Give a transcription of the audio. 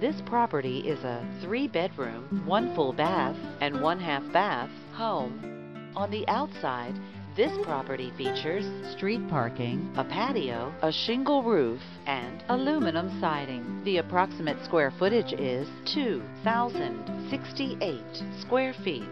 This property is a three-bedroom, one full bath, and one half bath home. On the outside, this property features street parking, a patio, a shingle roof, and aluminum siding. The approximate square footage is 2,068 square feet.